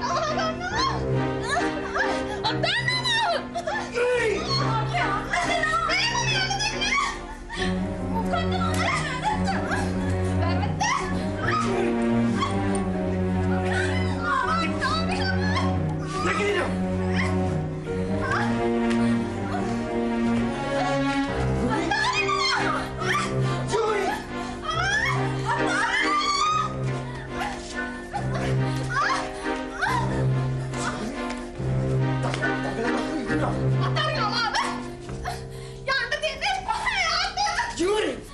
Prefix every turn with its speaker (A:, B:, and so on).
A: Oh,
B: Judith!